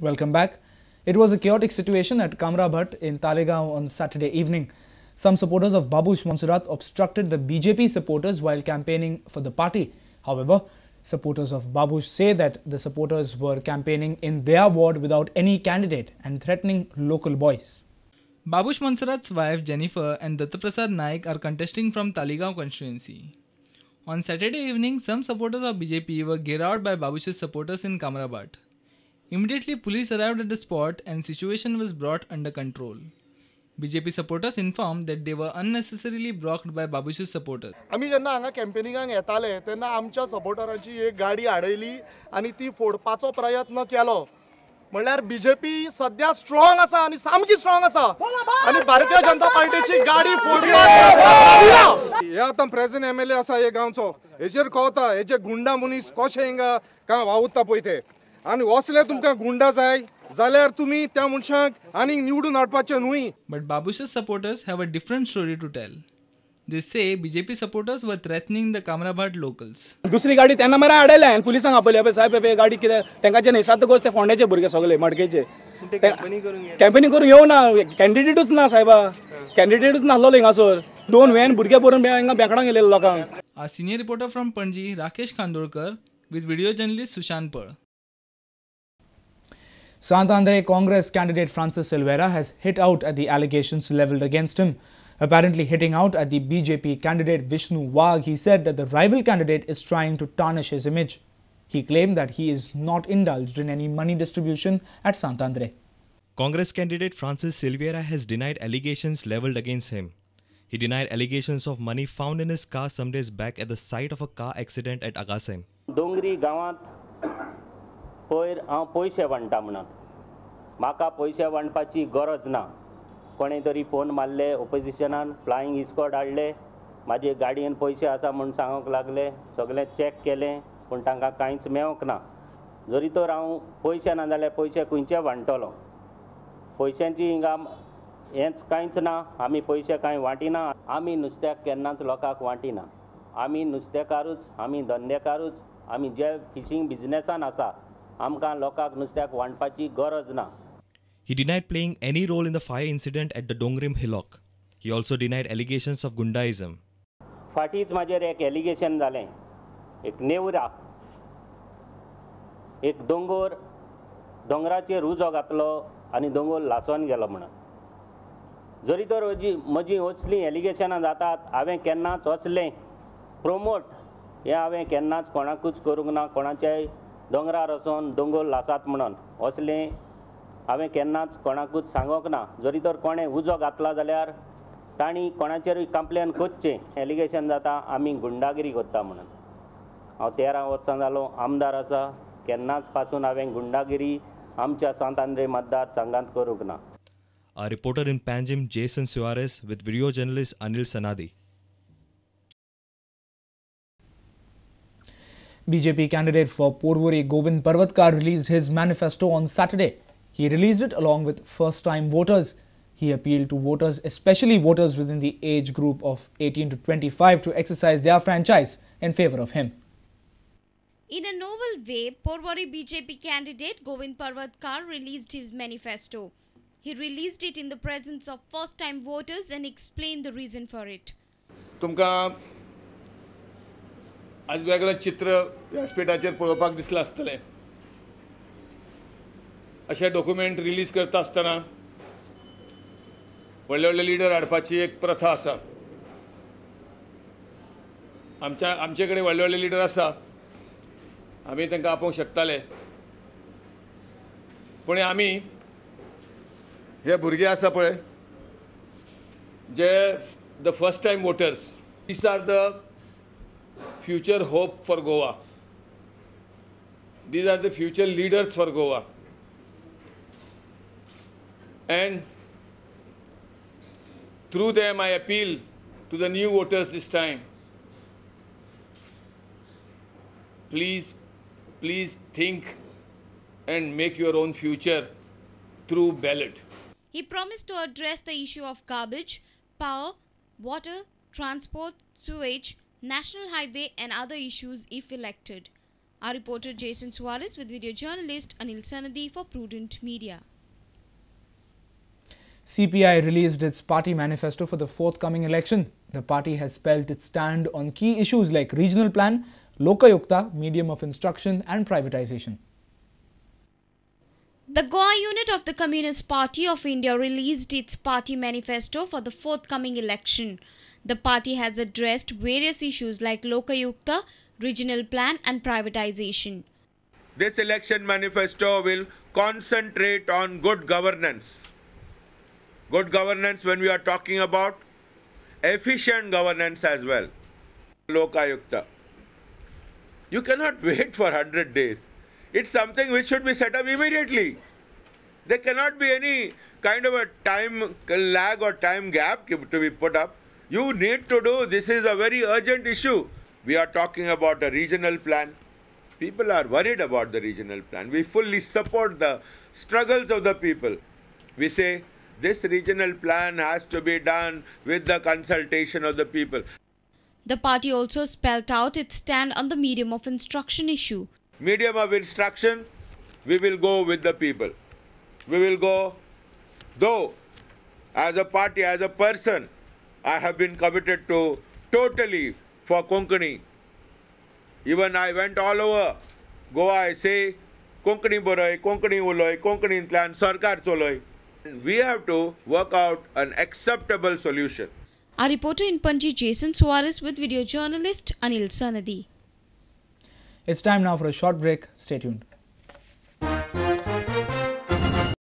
Welcome back. It was a chaotic situation at Kamrabhat in Taleigao on Saturday evening. Some supporters of Babush Monserrate obstructed the BJP supporters while campaigning for the party. However, supporters of Babush say that the supporters were campaigning in their ward without any candidate and threatening local boys. Babush Monserrate's wife Jennifer and Dattaprasad Naik are contesting from Taleigao constituency. On Saturday evening, some supporters of BJP were geared by Babush's supporters in Kamrabhat. Immediately, police arrived at the spot and situation was brought under control. BJP supporters informed that they were unnecessarily blocked by Babush's supporters. आमी जेन्ना हांगा कॅम्पेनिंगाक येताले तेन्ना आमच्या सपोर्टरांची एक गाडी आडयली आनी ती फोडपाचो प्रयत्न केलो. म्हणल्यार बीजेपी सध्या स्ट्रॉंग आसा आनी सामकी स्ट्रॉंग आसा आनी भारतीय जनता पार्टीची गाडी फोडपाक हे आतां प्रेझेंट एम एल ए आसा हे गांवचो. हेचेर कळता हेचे गुंडा मनीस कशे हिंगा काय वावुरता पळय ते आणि वाचल्या तुमका गुंडा जाय जाल्यार तुम्ही त्या मनशाक आणि निवडून हाडपाचे न्हू but बाबूचे supporters have a different story to tell say BJP supporters व थ्रेथनिंग द कामराभाट लोकल्स दुसरी गाडी त्यांना मरे आडले हायन पोलिसांक आपले बे साहेब बे गाडी किदे त्यांका जे नेसात गोस ते फोंडेचे भुरगे सगळे मडकेचे. कॅम्पेनिंग करून येऊ ना कॅन्डिडेटूच ना साहेबा. कॅन्डिडेटूच नासलेलो हिंगासोर. दोन वेन भुरगे बरोवन हिंगा बेंकडां गेलेले लोकांक. A senior reporter from Panaji Rakesh Khandolkar with video journalist Sushant पळ St. Andre Congress candidate Francis Silveira has hit out at the allegations levelled against him. Apparently hitting out at the BJP candidate Vishnu Wagh, he said that the rival candidate is trying to tarnish his image. He claimed that he is not indulged in any money distribution at St. Andre. Congress candidate Francis Silveira has denied allegations levelled against him. He denied allegations of money found in his car some days back at the site of a car accident at Agassaim. Dongri Gawat पयर हांव पयशे वांटा म्हणून. म्हाका पयशे वांटपाची गरज ना. कोणें तरी फोन मारले ओपोजिशनान फ्लायींग इस्कॉट हाडले म्हाजे गाडयेन पयशे आसा म्हूण सांगूंक लागले सगळें चॅक केलें पूण तांकां कांयच मेळोंक ना. जरी तर हांव पयशे ना जाल्यार पयशे खंयचे वांटतलो पयशांची हिंगा हेंच कांयच ना. आमी पयशे कांय वांटिना. आमी नुस्त्याक केन्नाच लोकांक वांटिना. आमी नुस्तेकारूच आमी धंदेकारूच आमी जे फिशींग बिजनेसान आसा आमकां लोकांक नुस्त्याक वांटपाची गरज ना. He denied playing any role in the fire incident at the Dongrim Hillock. He also denied allegations of Gundaism. फाटींच म्हाजेर एक एलिगेशन जालें एक नेवरा एक दोंगोर दोंगराचेर उजो घातलो आनी दोंगोर लासोन गेलो म्हणून. जरी तर म्हजी म्हजी असलीं एलिगेशनां जातात हांवें केन्नाच असलें प्रोमोट हें हांवें केन्नाच कोणाकूच करूंक ना कोणाच्याय दोंगरार वचोन दोंगर लासात म्हणून. असलें हांवें केन्नाच कोणाकूच सांगोंक ना. जरी तर कोणें उजो घातला जाल्यार तांणी कोणाचेरूय कंप्लेन करचें एलिगेशन जाता आमी गुंडागिरी करता म्हणून. हांव तेरा वर्सां जालो आमदार आसा. केन्नाच पासून हांवें गुंडागिरी आमच्या सांत आंद्रे मतदार संघांत करूंक ना. Reporter in in Jason Suares with video journalist Anil Sanadi BJP candidate for Porvorim Govind Parvatkar released his manifesto on Saturday. He released it along with first-time voters. He appealed to voters, especially voters within the age group of 18 to 25, to exercise their franchise in favor of him. In a novel way, Porvorim BJP candidate Govind Parvatkar released his manifesto. He released it in the presence of first-time voters and explained the reason for it. तुमका आज वेगळें चित्र व्यासपीठाचेर पळोवपाक दिसलं आसतलें. अशे document release करता आसतना व्हडले व्हडले लिडर हाडपाची एक प्रथा आसा. आमच्या आमचे कडेन व्हडले व्हडले लिडर आसा. आमी तांकां आपोवंक शकताले. पूण आमी हे भुरगे आसा पळय जे the first time voters these are the future hope for Goa. These are the future leaders for Goa. And through them, I appeal to the new voters this time. Please, please think and make your own future through ballot. He promised to address the issue of garbage, power, water, transport, sewage, national highway, and other issues if elected. Our reporter Jason Suarez with video journalist Anil Sanadi for Prudent Media. CPI released its party manifesto for the forthcoming election. The party has spelled its stand on key issues like regional plan, Lokayukta, medium of instruction and privatization. The Goa unit of the Communist Party of India released its party manifesto for the forthcoming election. The party has addressed various issues like Lokayukta, regional plan and privatization. This election manifesto will concentrate on good governance. Good governance when we are talking about efficient governance as well. Lokayukta. You cannot wait for 100 days. It's something which should be set up immediately. There cannot be any kind of a time lag or time gap to be put up. You need to do this is a very urgent issue. We are talking about a regional plan. People are worried about the regional plan. We fully support the struggles of the people. We say this regional plan has to be done with the consultation of the people. The party also spelled out its stand on the medium of instruction issue. Medium of instruction, we will go with the people. We will go, though, as a party, as a person, I have been committed to totally for Konkani. Even I went all over Goa, I say, Konkani Boroi, Konkani Uloi, Konkani Plan, Sarkar Choloi. We have to work out an acceptable solution. Our reporter in Panji Jason Suarez with video journalist Anil Sanadi. It's time now for a short break. Stay tuned.